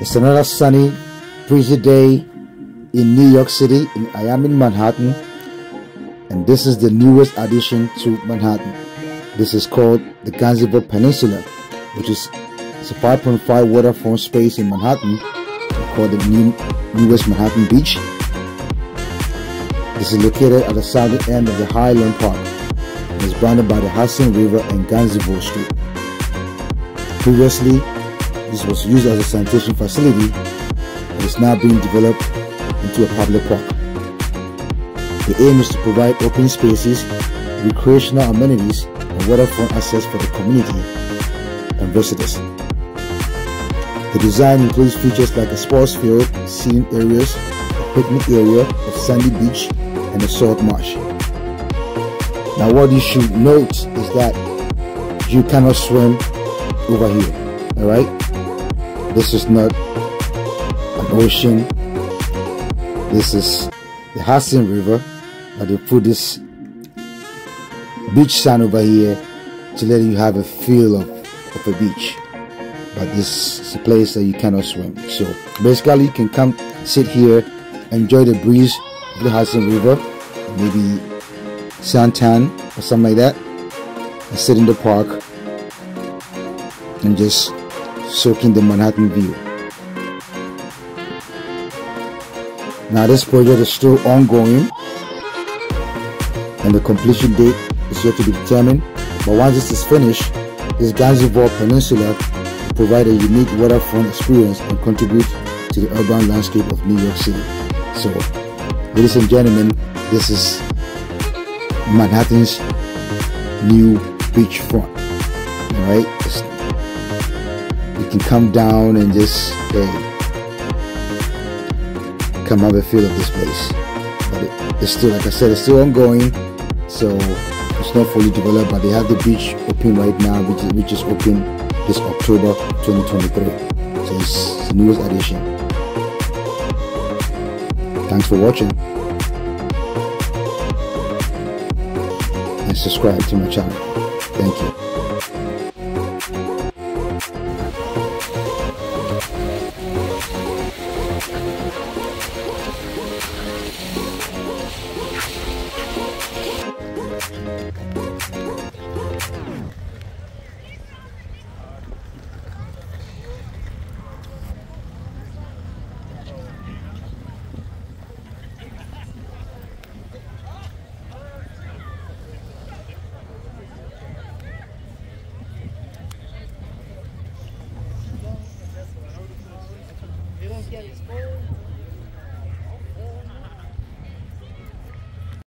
It's another sunny, breezy day in New York City. I am in Manhattan, and this is the newest addition to Manhattan. This is called the Gansevoort Peninsula, which is it's a 5.5 waterfront space in Manhattan called the new, newest Manhattan Beach. This is located at the southern end of the High Line Park and is bounded by the Hudson River and Gansevoort Street. Previously, this was used as a sanitation facility and is now being developed into a public park. The aim is to provide open spaces, recreational amenities, and waterfront access for the community and visitors. The design includes features like a sports field, seating areas, a picnic area, a sandy beach, and a salt marsh. Now what you should note is that you cannot swim over here, alright? This is not an ocean. This is the Hudson River, but they put this beach sand over here to let you have a feel of, of a beach. But this is a place that you cannot swim. So basically you can come sit here, enjoy the breeze of the Hudson River, maybe suntan or something like that, and sit in the park and just soaking the Manhattan view. Now this project is still ongoing and the completion date is yet to be determined. But once this is finished, this Gansevoort Peninsula will provide a unique waterfront experience and contribute to the urban landscape of New York City. So, ladies and gentlemen, this is Manhattan's new beachfront. Alright, can come down and just hey, come have and feel of this place. But it, it's still, like I said, it's still ongoing, so it's not fully developed. But they have the beach open right now, which is, which is open this October 2023. So it's the newest addition. Thanks for watching. And subscribe to my channel. Thank you. Get exposed.